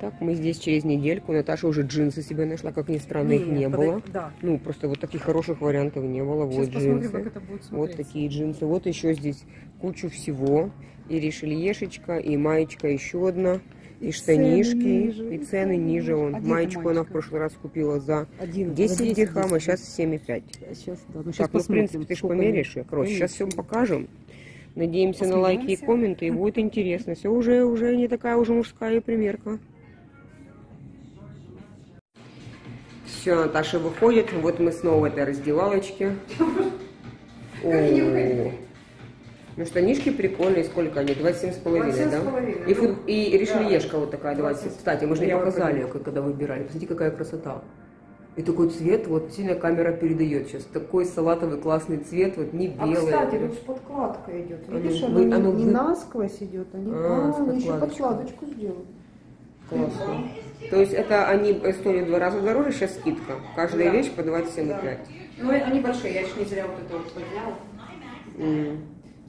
Так, мы здесь через недельку. Наташа уже джинсы себе нашла, как ни странно, их не подо- было. Да. Ну, просто вот таких хороших вариантов не было. Вот Сейчас посмотрим, джинсы. как это будет Вот такие джинсы. Вот еще здесь кучу всего. И решельешечка, и маечка еще одна. И, И штанишки, цены ниже, и цены ниже. эта маечку она в маечка? прошлый раз купила за Один, 10 за дирхам, а 10. сейчас 7,5. Сейчас, да. Ну, сейчас Так, ну, в принципе, ты же померяешь. Короче, сейчас все покажем. Надеемся на лайки и Посмеемся. комменты, и будет интересно. Все уже, уже не такая уже мужская примерка. Все, Наташа выходит. Вот мы снова в этой раздевалочке. О, Ну, штанишки прикольные. Сколько они? 27 с половиной, да? 27,5, И, ну, и решельешка вот такая 20. 20. Кстати, мы же не показали, вот как- когда выбирали. Посмотрите, какая красота. И такой цвет, вот сильно камера передает сейчас. Такой салатовый классный цвет, вот не А, белый. кстати, тут с подкладкой идет. Оно Видишь, оно, оно не, не вы- насквозь идет, а, не... А, а, ну еще подкладочку сделал. Классно. То есть это они стоили в два раза дороже, сейчас скидка. Каждая Да. вещь по 27,5. Ну, они большие, я еще не зря вот это вот подняла. М.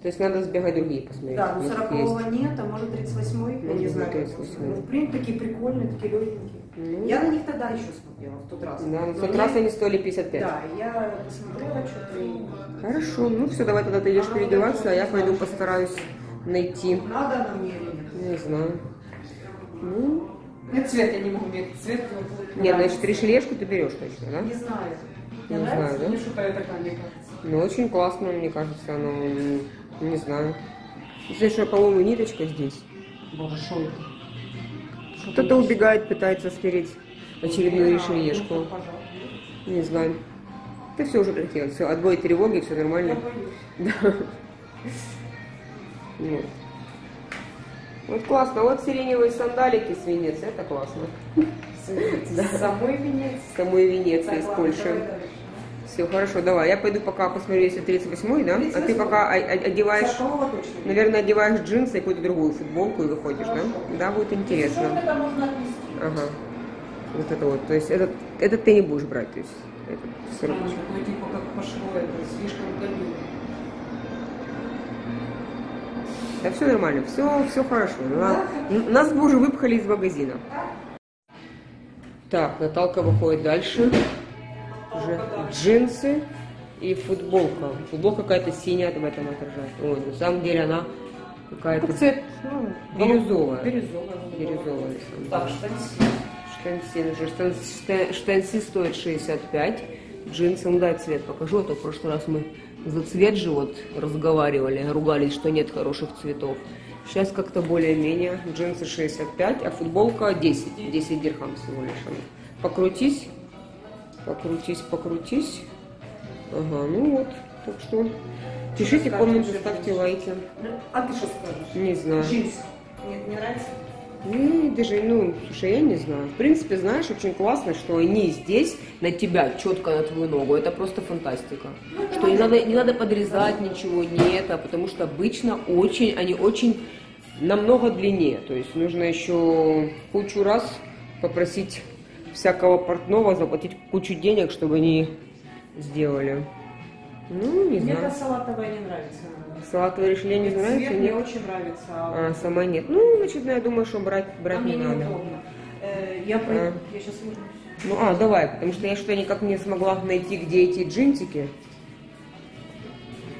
То есть надо сбегать другие посмотреть. Да, ну может, 40 есть. нет, а может 38 я Может, не знаю. 38-й. Ну, принципе, такие прикольные, такие легенькие. Ну, Я на них тогда еще смотрела, в тот раз. Да, в тот раз они стоили 55. Да, я посмотрела что-то. Хорошо, ну все, давай тогда ты идешь переодеваться, а я пойду постараюсь найти. Надо она мне или нет? Не знаю. Ну, Нет, цвет я не могу мерить. Цвет вот, нет, нравится. значит, решелешку ты берешь точно, да? Не знаю. Не Мне знаю, нравится? да? Что-то такая, мне кажется. Ну, очень классно, мне кажется, оно, не знаю. Еще, по-моему, ниточка здесь. Боже, что это? Кто-то убегает, пытается спереть очередную решелешку. Ну. Не знаю. Ты все уже прилетело. Все, отбой тревоги, все Я нормально. Да. Вот. Вот классно. Вот сиреневые сандалики с Венеции. Это классно. Самой Венеции. Самой Венеции, из Польши. Все, хорошо, давай. Я пойду пока посмотрю, если 38-й, да? А ты 38-й. пока одеваешь, наверное, одеваешь джинсы и какую-то другую футболку и выходишь, да? Хорошо. Да, будет Если интересно. Ага. Вот это вот. То есть этот, этот ты не будешь брать, то есть этот сырочек. Ну, типа как пошло это, слишком длинно. Да все нормально, все, все хорошо. На- Нас бы уже выпхали из магазина. Так, Наталка выходит дальше. Уже джинсы и футболка. Футболка какая-то синяя в этом отражает. Ой, на самом деле она какая-то Как цвет, ну, бирюзовая. Бирюзовая. Бирюзовая, Так, деле. штанцы. Штанцы, уже штанцы, шта- штанцы стоят 65, джинсы, ну дай цвет покажу, а то в прошлый раз мы за цвет же вот разговаривали, ругались, что нет хороших цветов. Сейчас как-то более-менее, джинсы 65, а футболка 10, 10 дирхам всего лишь. Покрутись, покрутись, покрутись. Ага, ну вот, так что пишите комменты, ставьте лайки. А ты что скажешь? Не знаю. Джинс. Нет, не нравится? Ну, даже, ну, слушай, я не знаю. В принципе, знаешь, очень классно, что они здесь на тебя, четко на твою ногу. Это просто фантастика. Что не надо, не надо подрезать ничего, не это, потому что обычно очень, они очень намного длиннее. То есть нужно еще кучу раз попросить всякого портного заплатить кучу денег, чтобы они сделали. Ну, не Мне знаю. эта салатовая не нравится. Салатовое решение не Цвет нравится? мне Нет? очень нравится. а А, сама нет. Ну, значит, я думаю, что брать, брать а не мне надо. неудобно. Э, Я А. я сейчас. Ну, а, давай, потому что я что-то никак не смогла найти, где эти джинсики.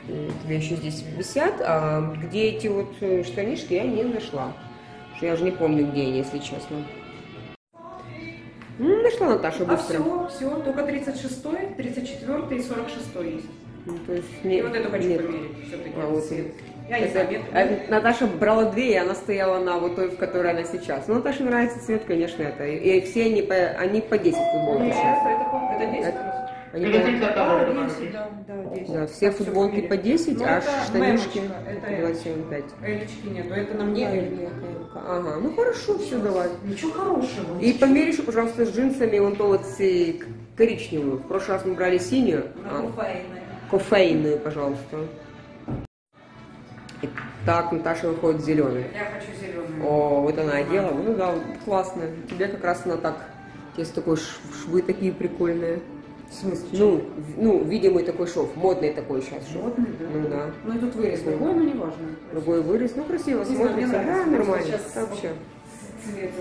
Вот, У меня еще здесь висят, а где эти вот э, штанишки я не нашла. Что я уже не помню, где они, если честно. Ну, нашла Наташа А быстро. все, все, только 36, 34 и 46 есть. Ну, то есть, И не- вот эту хочу нет. померить все-таки. А, вот цвет. Я не Это- нет, а Наташа брала две, и она стояла на вот той, в которой она сейчас. Ну, Наташе нравится цвет, конечно, это. И все они по, они по 10 футболок Нет, сейчас. это, это 10 Это- раз. Они А, по- 10, да, да, 10. Да, все Так, футболки по 10, Ну, а это штанишки мемочка, это 27,5. Элечки нету, это на мне. Ага, ну хорошо, все, давай. Ничего хорошего. И померь еще, пожалуйста, с джинсами вон то вот э, коричневую. В прошлый раз мы брали синюю, На а. Кофейную, пожалуйста. Так, Наташа выходит зеленый. Я хочу зеленую. О, вот она одела. Ну да, классно. Тебе как раз она так. Есть такой швы такие прикольные. В смысле? Ну, ну, видимый такой шов, модный такой сейчас шов. Животный, да? Ну да. Ну и тут вырез другой, но не важно. Другой вырез, ну красиво Не знаю, смотрится. нравится, Да, нормально. сейчас Вообще. Цвет.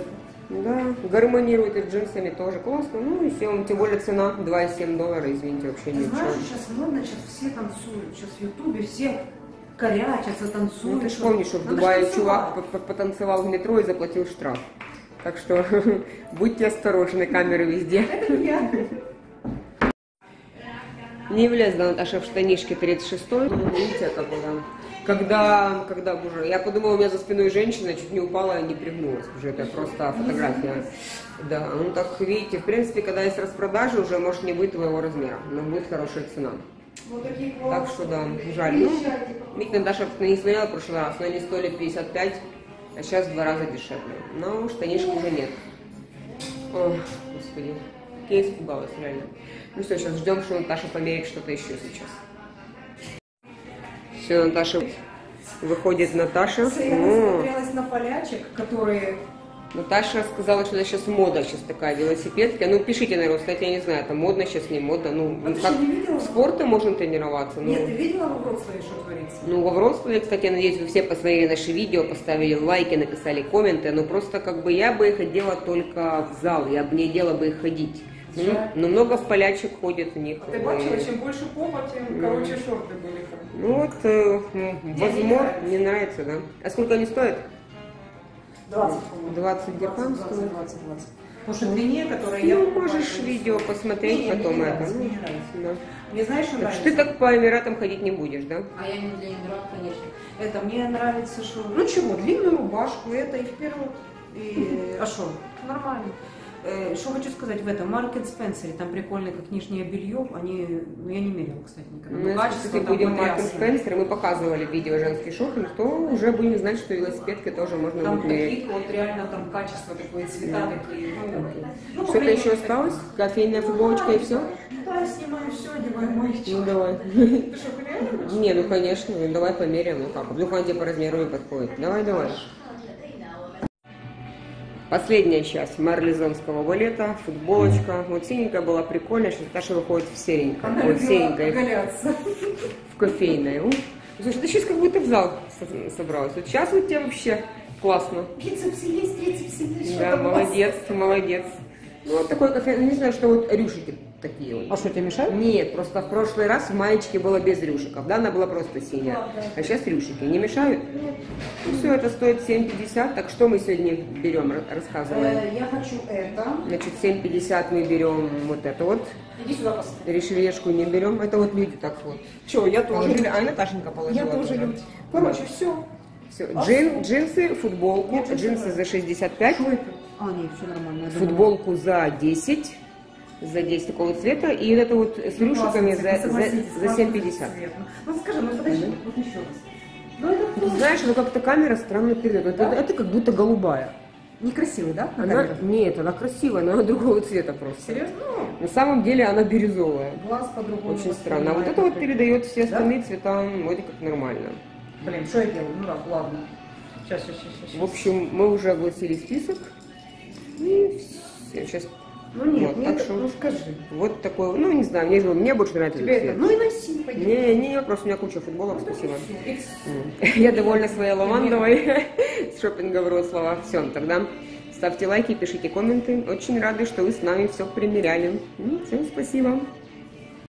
Да, гармонирует и с джинсами тоже классно. Ну и все, тем более цена 2,7 доллара, извините, вообще Ты ничего. знаешь, сейчас модно, сейчас все танцуют. Сейчас в Ютубе все корячатся, танцуют. Ну ты ж что- помнишь, что в Надо Дубае чувак по- по- потанцевал в метро и заплатил штраф. Так что будьте осторожны, камеры везде. Это не я. Не влезла Наташа в штанишки 36 Ну, Видите, как она. Когда, когда уже, я подумала, у меня за спиной женщина, чуть не упала и не пригнулась. Уже это просто фотография. Да, ну так видите, в принципе, когда есть распродажи, уже может не быть твоего размера, но будет хорошая цена. Вот Так что да, жаль. Ну, видите, Наташа на них смотрела в прошлый раз, но они стоили 55, а сейчас в два раза дешевле. Но штанишек уже нет. Ох, господи, я испугалась, реально. Ну что, сейчас ждем, что Наташа померит что-то еще сейчас. Все, Наташа, выходит Наташа. Я насмотрелась на полячек, которые... Наташа сказала, что это сейчас мода сейчас такая, велосипедки. Ну, пишите, наверное, кстати, я не знаю, это модно сейчас, не модно. Ну, А ты как не видела? спортом можно тренироваться. ну. Нет, ты видела в Вроцлаве, что творится? Ну, во Вроцлаве, кстати, я надеюсь, вы все посмотрели наши видео, поставили лайки, написали комменты. Ну, просто как бы я бы ходила только в зал, я бы не делала бы их ходить. Ну, Жаль. ну, много в полячек ходит в них. А ты бачила, чем больше попа, тем короче шорты были. Ну, вот, э, ну, не возможно, не нравится, да. А сколько они стоят? 20, по-моему. 20 дирхам 20, стоит? 20, 20. Потому что длине, которая я... Ну, покупаю, можешь видео посмотреть Не, не, потом мне это. нравится, ну, мне нравится. да. Мне знаешь, что Так нравится? что ты так по Эмиратам ходить не будешь, да? А я не для Эмират, конечно. Это мне нравится, что... Ну чего, длинную рубашку, это и вперед. И... А что? Нормально. Э, Что хочу сказать в этом, Маркет Спенсере, там прикольно, как нижнее белье, они, ну я не мерила, кстати, никогда. Но если будем Маркет. Спенсер, мы показывали видео женский шопинг, то уже будем знать, что велосипедки тоже можно Там будет мерить. вот реально там качество такое, цвета такие. ну, ну, Что-то еще осталось? Кофейная футболочка и все? Да, я снимаю все, одеваю маечку. Ну давай. Ты что? Не, ну конечно, ну, давай померяем, ну как, она тебе по размеру не подходит. Давай, давай. Последняя часть марлезонского балета, футболочка. Вот синенькая была прикольная, сейчас Таша выходит в серенькой. Она Вот серенькой, оголяться. в кофейной. Слушай, ты сейчас как будто в зал со- собралась. Вот сейчас вот тебе вообще классно. Бицепсы есть, трицепсы есть. Да, молодец, молодец. Ну, вот такой кофе, ну, не знаю, что вот рюшики такие вот. А что, тебе мешает? Нет, просто в прошлый раз в маечке было без рюшиков, да, она была просто синяя. А сейчас рюшики не мешают? Ну, все, это стоит 7,50, так что мы сегодня берем, ра- рассказываем. Э, Я хочу это. Значит, 7,50 мы берем вот это вот, Иди сюда поставь. решелешку не берем, это вот люди так вот. Че, я тоже. Положили, а Наташенька положила. Я тоже люблю. Короче, все. Всё. Джин, джинсы, футболку, Нет, джинсы за 65, Что это? А, нет, все нормально. футболку за 10, за 10 такого цвета, и вот это вот с рюшиками за, за, за классный 7,50. цвет. Ну ну, скажи, ну подожди, вот еще раз. Ну это Ты тоже знаешь, ну как-то камера странно передает. Да? Это, это как будто голубая. некрасивый, да? на Она, камеру? нет, она красивая, но она другого цвета просто. Серьезно? Ну, На самом деле она бирюзовая. глаз по-другому. Очень странно. А вот это вот передает все Да? остальные цвета вроде как нормально. Блин, что я делаю? Ну да, ладно. Сейчас, сейчас, сейчас, сейчас. В общем, мы уже огласили список. И все. Сейчас Ну нет, вот, мне так что- ну скажи. вот такой, ну не знаю, мне, мне больше нравится Тебе этот это, цвет. ну и носи, пойдем. Не, не, просто у меня куча футболок, спасибо. Икс. М. Я довольна своей лавандовой с шопинга Вроцлава. Все, тогда ставьте лайки, пишите комменты. Очень рады, что вы с нами все примеряли. Всем спасибо.